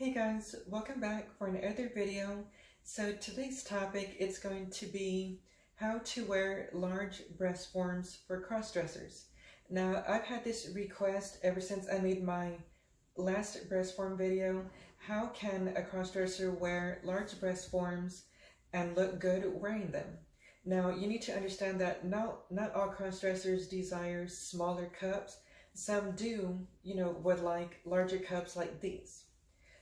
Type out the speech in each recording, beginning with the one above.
Hey guys, welcome back for another video. So today's topic is going to be how to wear large breast forms for cross-dressers. Now I've had this request ever since I made my last breast form video. How can a cross-dresser wear large breast forms and look good wearing them? Now you need to understand that not, not all cross-dressers desire smaller cups. Some do, you know, would like larger cups like these.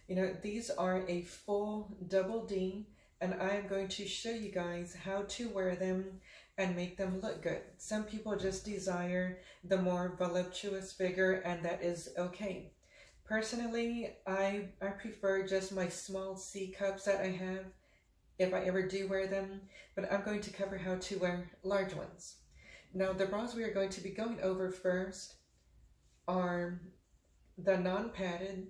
You know, these are a full double D and I am going to show you guys how to wear them and make them look good. Some people just desire the more voluptuous figure and that is okay. Personally, I, I prefer just my small C cups that I have if I ever do wear them, but I'm going to cover how to wear large ones. Now, the bras we are going to be going over first are the non-padded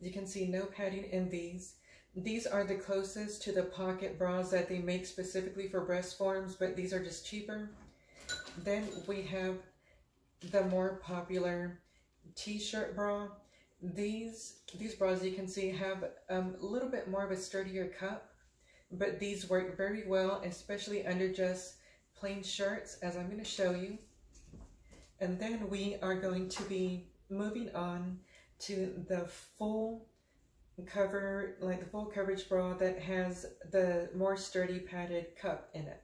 you can see no padding in these. These are the closest to the pocket bras that they make specifically for breast forms, but these are just cheaper. Then we have the more popular t-shirt bra. These, these bras you can see have um, a little bit more of a sturdier cup, but these work very well, especially under just plain shirts, as I'm going to show you. And then we are going to be moving on to the full cover, like the full coverage bra that has the more sturdy padded cup in it.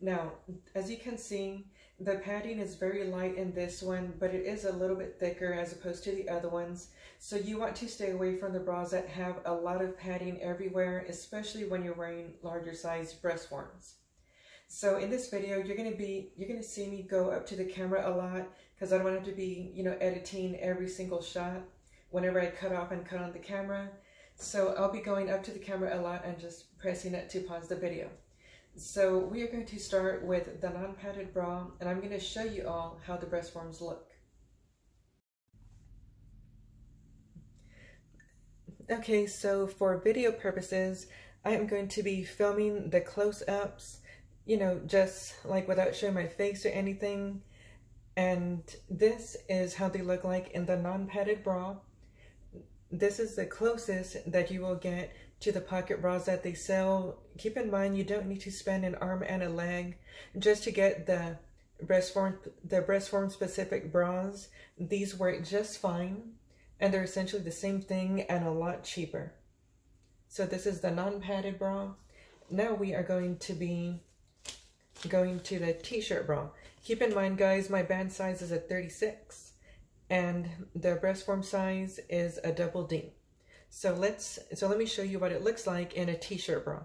Now, as you can see, the padding is very light in this one, but it is a little bit thicker as opposed to the other ones. So you want to stay away from the bras that have a lot of padding everywhere, especially when you're wearing larger size breast forms. So in this video, you're gonna be, you're gonna see me go up to the camera a lot because I don't want to be, you know, editing every single shot whenever I cut off and cut on the camera. So I'll be going up to the camera a lot and just pressing it to pause the video. So we are going to start with the non-padded bra and I'm going to show you all how the breast forms look. Okay, so for video purposes, I am going to be filming the close-ups, you know, just like without showing my face or anything. And this is how they look like in the non-padded bra. This is the closest that you will get to the pocket bras that they sell. Keep in mind, you don't need to spend an arm and a leg just to get the breast form, the breast form specific bras. These work just fine and they're essentially the same thing and a lot cheaper. So this is the non-padded bra. Now we are going to be going to the t-shirt bra. Keep in mind guys, my band size is a 36 and the breast form size is a double D. So let's, so let me show you what it looks like in a t-shirt bra.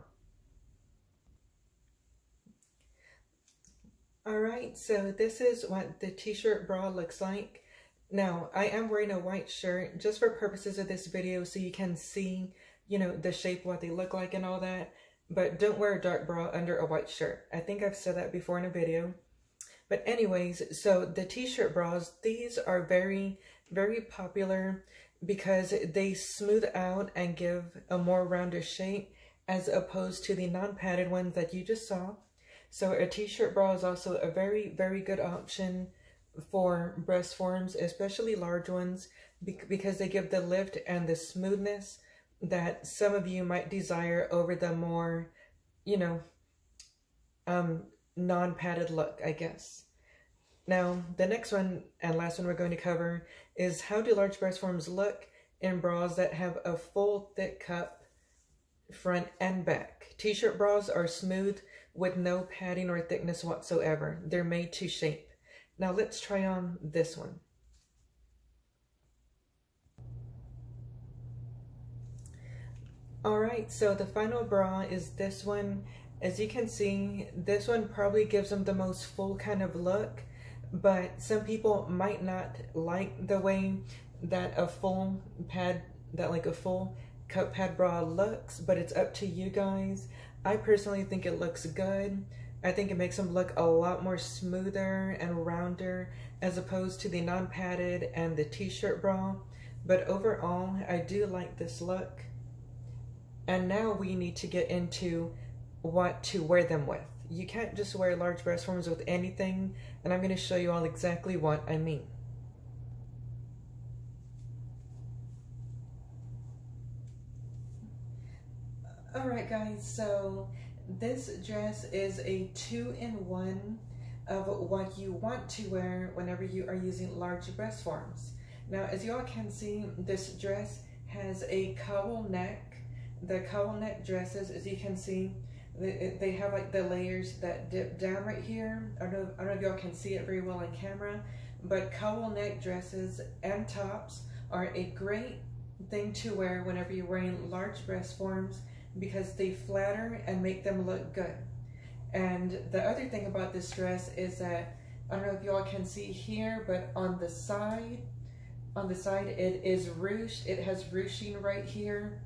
All right, so this is what the t-shirt bra looks like. Now, I am wearing a white shirt just for purposes of this video so you can see, you know, the shape, what they look like and all that. But don't wear a dark bra under a white shirt. I think I've said that before in a video. But anyways, so the t-shirt bras, these are very, very popular because they smooth out and give a more rounder shape as opposed to the non-padded ones that you just saw. So a t-shirt bra is also a very, very good option for breast forms, especially large ones, because they give the lift and the smoothness that some of you might desire over the more, you know, um, non-padded look, I guess. Now, the next one and last one we're going to cover is how do large breast forms look in bras that have a full thick cup front and back. T-shirt bras are smooth with no padding or thickness whatsoever. They're made to shape. Now let's try on this one. All right, so the final bra is this one as you can see, this one probably gives them the most full kind of look, but some people might not like the way that a full pad, that like a full cup pad bra looks, but it's up to you guys. I personally think it looks good. I think it makes them look a lot more smoother and rounder as opposed to the non-padded and the t-shirt bra. But overall, I do like this look. And now we need to get into what to wear them with. You can't just wear large breast forms with anything, and I'm going to show you all exactly what I mean. Alright guys, so this dress is a two-in-one of what you want to wear whenever you are using large breast forms. Now as y'all can see, this dress has a cowl neck. The cowl neck dresses, as you can see, they have like the layers that dip down right here. I don't know, I don't know if y'all can see it very well on camera, but cowl neck dresses and tops are a great thing to wear whenever you're wearing large breast forms because they flatter and make them look good. And the other thing about this dress is that, I don't know if y'all can see here, but on the side, on the side it is ruched. It has ruching right here.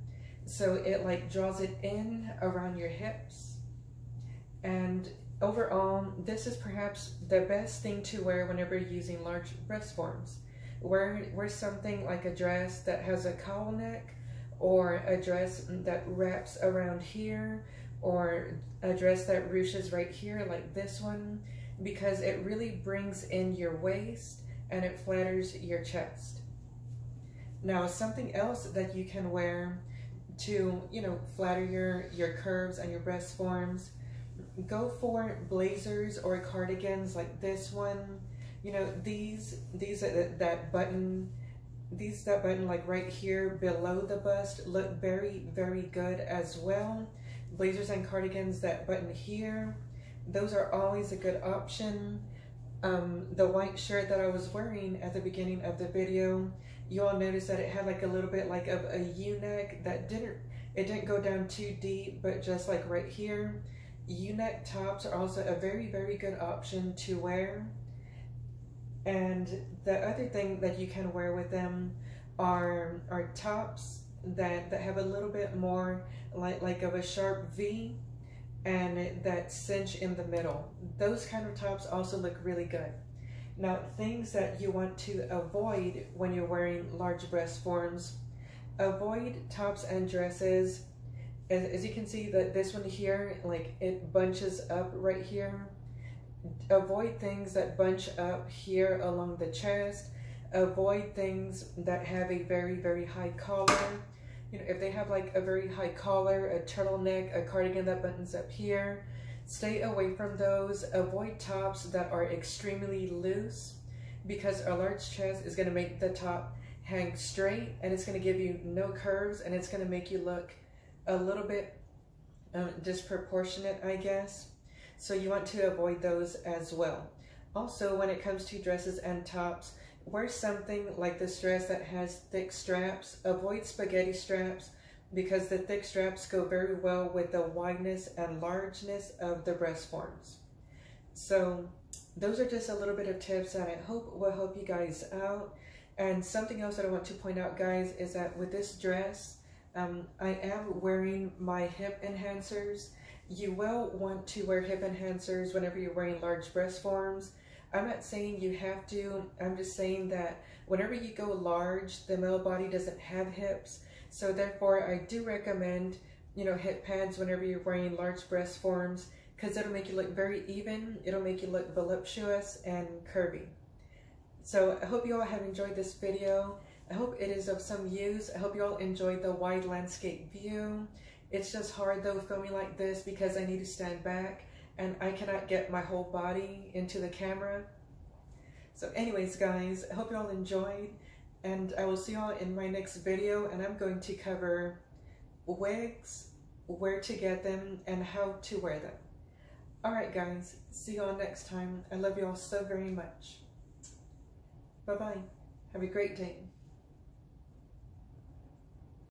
So it like draws it in around your hips. And overall, this is perhaps the best thing to wear whenever you're using large breast forms. Wear, wear something like a dress that has a cowl neck or a dress that wraps around here or a dress that ruches right here like this one because it really brings in your waist and it flatters your chest. Now something else that you can wear to, you know, flatter your, your curves and your breast forms, go for blazers or cardigans like this one. You know, these, these, that, that button these that button like right here below the bust look very very good as well. Blazers and cardigans that button here those are always a good option um, the white shirt that I was wearing at the beginning of the video you all noticed that it had like a little bit like of a u-neck that didn't it didn't go down too deep but just like right here. U-neck tops are also a very very good option to wear. And the other thing that you can wear with them are are tops that that have a little bit more like like of a sharp V and that cinch in the middle. Those kind of tops also look really good. Now, things that you want to avoid when you're wearing large breast forms, avoid tops and dresses. As, as you can see that this one here, like it bunches up right here avoid things that bunch up here along the chest. Avoid things that have a very, very high collar. You know, if they have like a very high collar, a turtleneck, a cardigan that buttons up here, stay away from those. Avoid tops that are extremely loose because a large chest is going to make the top hang straight and it's going to give you no curves and it's going to make you look a little bit um, disproportionate, I guess. So you want to avoid those as well. Also, when it comes to dresses and tops, wear something like this dress that has thick straps. Avoid spaghetti straps because the thick straps go very well with the wideness and largeness of the breast forms. So those are just a little bit of tips that I hope will help you guys out. And something else that I want to point out, guys, is that with this dress, um, I am wearing my hip enhancers you will want to wear hip enhancers whenever you're wearing large breast forms. I'm not saying you have to, I'm just saying that whenever you go large, the male body doesn't have hips. So therefore, I do recommend, you know, hip pads whenever you're wearing large breast forms because it'll make you look very even. It'll make you look voluptuous and curvy. So I hope you all have enjoyed this video. I hope it is of some use. I hope you all enjoyed the wide landscape view. It's just hard though filming like this because I need to stand back and I cannot get my whole body into the camera. So anyways guys, I hope you all enjoyed and I will see y'all in my next video and I'm going to cover wigs, where to get them, and how to wear them. Alright guys, see y'all next time. I love y'all so very much. Bye bye. Have a great day.